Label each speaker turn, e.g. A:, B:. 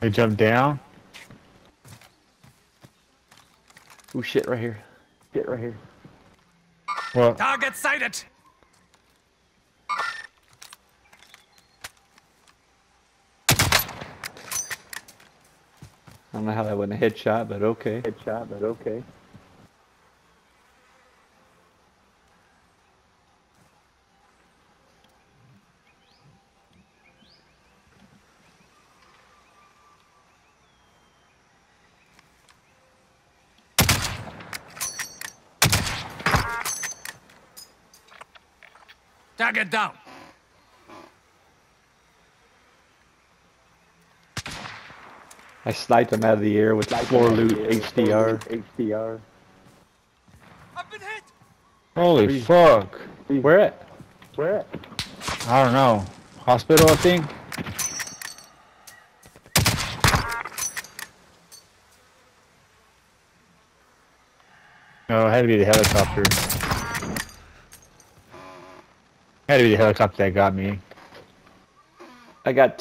A: They jump down.
B: Ooh, shit, right here. Shit, right here.
A: Well,
C: Target sighted!
B: I don't know how that wasn't a headshot, but okay.
D: Headshot, but okay.
C: Target down!
B: I sniped him out of the air with floor loot HDR.
D: HDR.
C: I've been hit!
A: holy fuck.
B: Where at?
D: Where at?
A: I don't know. Hospital, I think. No, it had to be the helicopter. Had to be the helicopter that got me.
B: I got